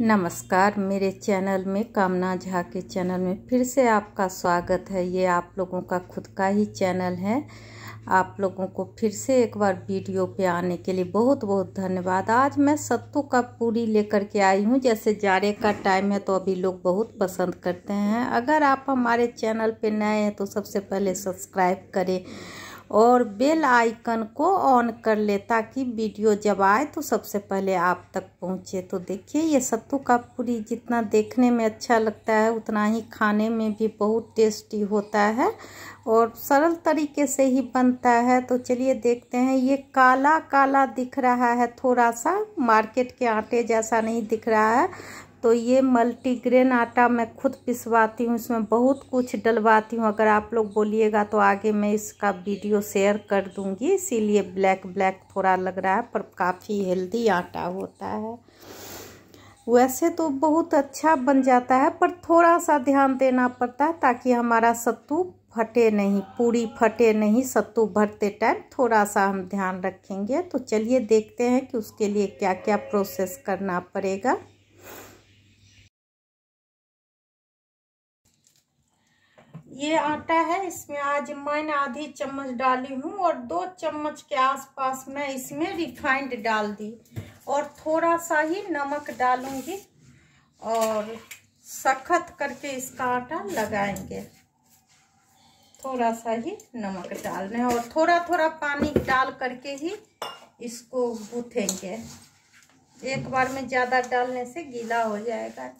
नमस्कार, मेरे चैनल में कामना झा के चैनल में फिर से आपका स्वागत है। ये आप लोगों का खुद का ही चैनल है। आप लोगों को फिर से एक बार वीडियो पे आने के लिए बहुत बहुत धन्यवाद। आज मैं सत्तू का पूरी लेकर के आई हूँ। जैसे जाड़े का टाइम है तो अभी लोग बहुत पसंद करते हैं। अगर आप हमारे चैनल पे नए हैं तो सबसे पहले सब्सक्राइब करें। और बेल आइकन को ऑन कर ले ताकि वीडियो जब आए तो सबसे पहले आप तक पहुँचे। तो देखिए, ये सत्तू का पूरी जितना देखने में अच्छा लगता है, उतना ही खाने में भी बहुत टेस्टी होता है और सरल तरीके से ही बनता है। तो चलिए देखते हैं, ये काला काला दिख रहा है, थोड़ा सा मार्केट के आटे जैसा नहीं दिख रहा है तो ये मल्टीग्रेन आटा मैं खुद पिसवाती हूँ, इसमें बहुत कुछ डलवाती हूँ। अगर आप लोग बोलिएगा तो आगे मैं इसका वीडियो शेयर कर दूँगी। इसीलिए ब्लैक ब्लैक थोड़ा लग रहा है, पर काफ़ी हेल्दी आटा होता है। वैसे तो बहुत अच्छा बन जाता है, पर थोड़ा सा ध्यान देना पड़ता है ताकि हमारा सत्तू फटे नहीं, पूरी फटे नहीं, सत्तू भरते टाइम थोड़ा सा हम ध्यान रखेंगे। तो चलिए देखते हैं कि उसके लिए क्या क्या प्रोसेस करना पड़ेगा। ये आटा है, इसमें आज मैंने आधी चम्मच डाली हूँ और दो चम्मच के आसपास मैं इसमें रिफाइंड डाल दी और थोड़ा सा ही नमक डालूँगी और सख्त करके इसका आटा लगाएँगे। थोड़ा सा ही नमक डालने और थोड़ा थोड़ा पानी डाल करके ही इसको गूथेंगे। एक बार में ज़्यादा डालने से गीला हो जाएगा।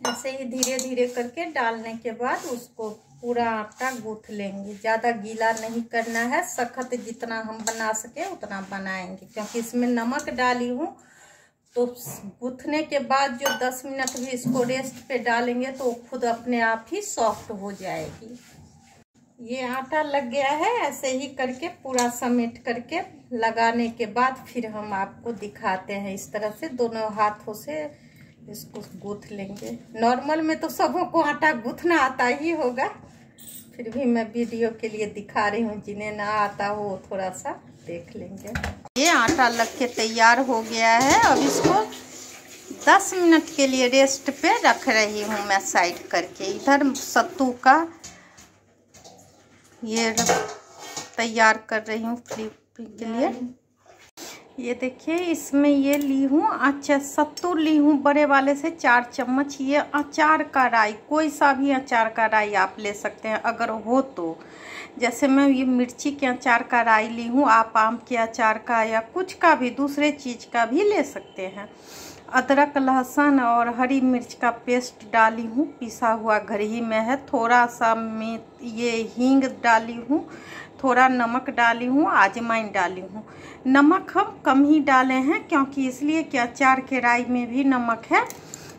ऐसे ही धीरे धीरे करके डालने के बाद उसको पूरा आटा गूथ लेंगे। ज़्यादा गीला नहीं करना है, सख्त जितना हम बना सके उतना बनाएँगे। क्योंकि इसमें नमक डाली हूँ तो गूथने के बाद जो दस मिनट भी इसको रेस्ट पे डालेंगे तो खुद अपने आप ही सॉफ्ट हो जाएगी। ये आटा लग गया है, ऐसे ही करके पूरा समेट करके लगाने के बाद फिर हम आपको दिखाते हैं। इस तरह से दोनों हाथों से इसको गूथ लेंगे। नॉर्मल में तो सबों को आटा गूथना आता ही होगा। फिर भी मैं वीडियो के लिए दिखा रही हूँ, जिन्हें ना आता हो थोड़ा सा देख लेंगे। ये आटा लग के तैयार हो गया है। अब इसको 10 मिनट के लिए रेस्ट पे रख रही हूँ मैं साइड करके। इधर सत्तू का ये तैयार कर रही हूँ फ्लिप के लिए। ये देखिए, इसमें ये ली हूँ अच्छा सत्तू ली हूँ बड़े वाले से चार चम्मच, ये अचार का राई, कोई सा भी अचार का राई आप ले सकते हैं, अगर हो तो। जैसे मैं ये मिर्ची के अचार का राई ली हूँ आप आम के अचार का या कुछ का भी, दूसरे चीज़ का भी ले सकते हैं। अदरक, लहसुन और हरी मिर्च का पेस्ट डाली हूँ पिसा हुआ घर ही में है, थोड़ा सा मैं ये हींग डाली हूँ थोड़ा नमक डाली हूँ, आजमाइन डाली हूँ। नमक हम कम ही डाले हैं क्योंकि इसलिए कि अचार के राई में भी नमक है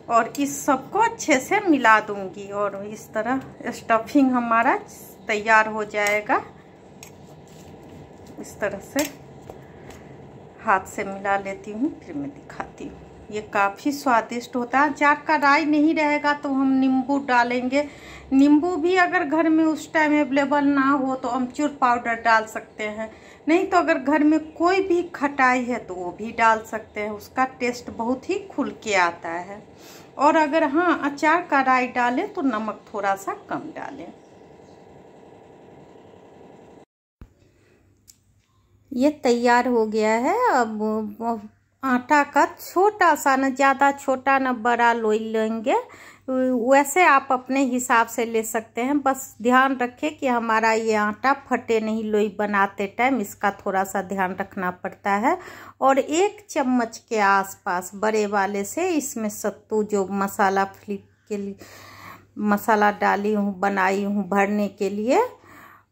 और इस सबको अच्छे से मिला दूँगी और इस तरह स्टफिंग हमारा तैयार हो जाएगा। इस तरह से हाथ से मिला लेती हूँ, फिर मैं दिखाती हूँ। ये काफ़ी स्वादिष्ट होता है। अचार का राई नहीं रहेगा तो हम नींबू डालेंगे। नींबू भी अगर घर में उस टाइम अवेलेबल ना हो तो अमचूर पाउडर डाल सकते हैं। नहीं तो अगर घर में कोई भी खटाई है तो वो भी डाल सकते हैं। उसका टेस्ट बहुत ही खुल के आता है। और अगर हाँ अचार का राई डालें तो नमक थोड़ा सा कम डालें। ये तैयार हो गया है। अब आटा का छोटा सा न, ज़्यादा छोटा न, बड़ा लोई लेंगे। वैसे आप अपने हिसाब से ले सकते हैं। बस ध्यान रखें कि हमारा ये आटा फटे नहीं लोई बनाते टाइम, इसका थोड़ा सा ध्यान रखना पड़ता है। और एक चम्मच के आसपास बड़े वाले से इसमें सत्तू, जो मसाला फ्लिप के लिए, मसाला डाली हूँ, बनाई हूँ भरने के लिए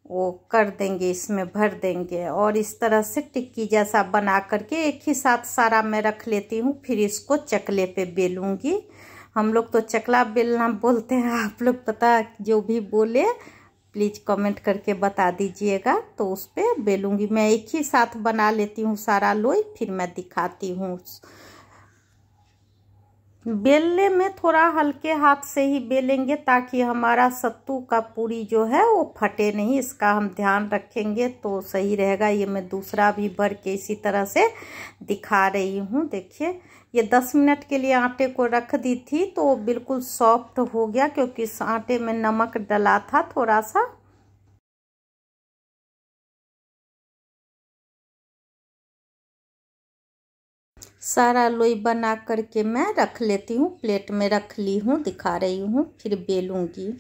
वो कर देंगे, इसमें भर देंगे। और इस तरह से टिक्की जैसा बना करके एक ही साथ सारा मैं रख लेती हूँ, फिर इसको चकले पे बेलूँगी। हम लोग तो चकला बेलना बोलते हैं, आप लोग पता जो भी बोले, प्लीज़ कमेंट करके बता दीजिएगा तो उस पर बेलूँगी। मैं एक ही साथ बना लेती हूँ सारा लोई, फिर मैं दिखाती हूँ बेलने में थोड़ा हल्के हाथ से ही बेलेंगे ताकि हमारा सत्तू का पूरी जो है वो फटे नहीं, इसका हम ध्यान रखेंगे। तो सही रहेगा, ये मैं दूसरा भी भर के इसी तरह से दिखा रही हूँ। देखिए, ये दस मिनट के लिए आटे को रख दी थी तो बिल्कुल सॉफ्ट हो गया, क्योंकि इस आटे में नमक डला था थोड़ा सा। सारा लोई बना करके मैं रख लेती हूँ प्लेट में रख ली हूँ दिखा रही हूँ फिर बेलूँगी।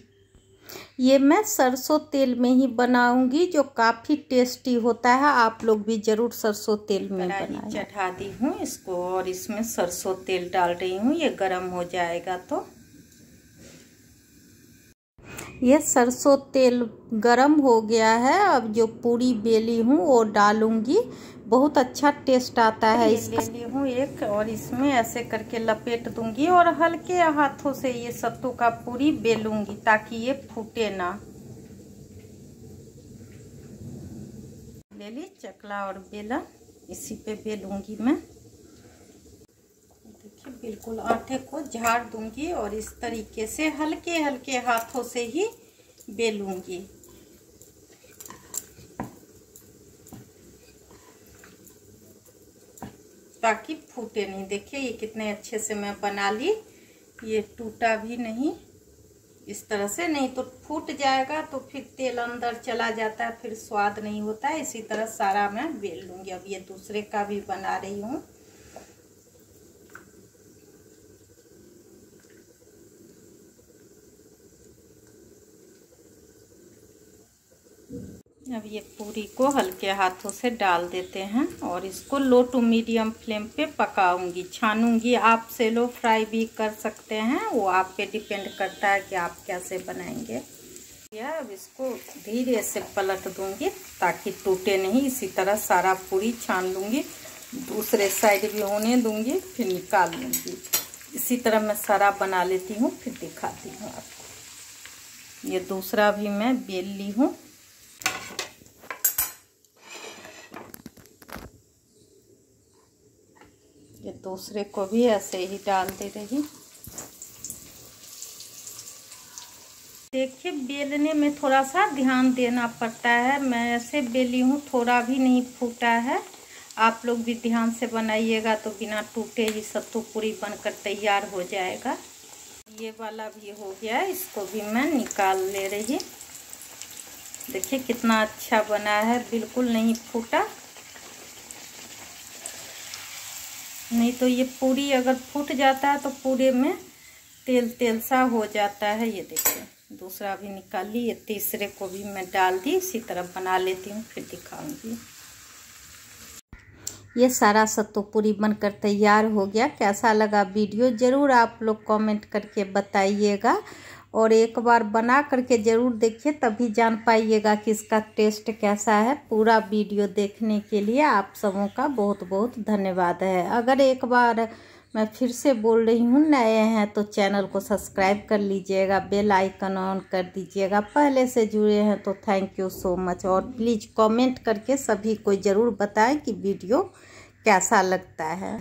ये मैं सरसों तेल में ही बनाऊँगी जो काफ़ी टेस्टी होता है आप लोग भी ज़रूर सरसों तेल में बनाएँ। चढ़ा दी हूँ इसको और इसमें सरसों तेल डाल रही हूँ ये गरम हो जाएगा तो। ये सरसों तेल गरम हो गया है अब जो पूरी बेली हूँ वो डालूँगी। बहुत अच्छा टेस्ट आता है इसका। ले ली हूँ एक और इसमें ऐसे करके लपेट दूँगी और हल्के हाथों से ये सत्तू का पूरी बेलूँगी ताकि ये फूटे ना। ले ली चकला और बेलन इसी पे बेलूँगी मैं। देखिए बिल्कुल आटे को झाड़ दूँगी और इस तरीके से हल्के हल्के हाथों से ही बेलूँगी। ताकि फूटे नहीं। देखिए, ये कितने अच्छे से मैं बना ली। ये टूटा भी नहीं। इस तरह से नहीं तो फूट जाएगा तो फिर तेल अंदर चला जाता है, फिर स्वाद नहीं होता है। इसी तरह सारा मैं बेल लूँगी। अब ये दूसरे का भी बना रही हूँ। अब ये पूरी को हल्के हाथों से डाल देते हैं और इसको लो टू मीडियम फ्लेम पे पकाऊँगी, छानूँगी। आप से लो फ्राई भी कर सकते हैं, वो आप पे डिपेंड करता है कि आप कैसे बनाएँगे। या अब इसको धीरे से पलट दूँगी ताकि टूटे नहीं, इसी तरह सारा पूरी छान लूँगी, दूसरे साइड भी होने दूँगी, फिर निकाल लूँगी। इसी तरह मैं सारा बना लेती हूँ, फिर दिखाती हूँ आपको। ये दूसरा भी मैं बेल ली हूँ। दूसरे को भी ऐसे ही डाल दे रही देखिए, बेलने में थोड़ा सा ध्यान देना पड़ता है। मैं ऐसे बेली हूँ, थोड़ा भी नहीं फूटा है। आप लोग भी ध्यान से बनाइएगा तो बिना टूटे ही सत्तू पूरी बनकर तैयार हो जाएगा। ये वाला भी हो गया, इसको भी मैं निकाल ले रही। देखिए, कितना अच्छा बना है, बिल्कुल नहीं फूटा। नहीं तो ये पूरी अगर फूट जाता है तो पूरे में तेल तेल सा हो जाता है। ये देखिए, दूसरा भी निकाल ली, ये तीसरे को भी मैं डाल दी, इसी तरह बना लेती हूँ, फिर दिखाऊँगी। ये सारा सत्तू पूरी बनकर तैयार हो गया। कैसा लगा वीडियो? ज़रूर आप लोग कमेंट करके बताइएगा। और एक बार बना करके ज़रूर देखिए, तभी जान पाइएगा कि इसका टेस्ट कैसा है। पूरा वीडियो देखने के लिए आप सबों का बहुत बहुत धन्यवाद है। अगर एक बार मैं फिर से बोल रही हूँ, नए हैं तो चैनल को सब्सक्राइब कर लीजिएगा, बेल आइकन ऑन कर दीजिएगा। पहले से जुड़े हैं तो थैंक यू सो मच। और प्लीज़ कमेंट करके सभी को ज़रूर बताएँ कि वीडियो कैसा लगता है।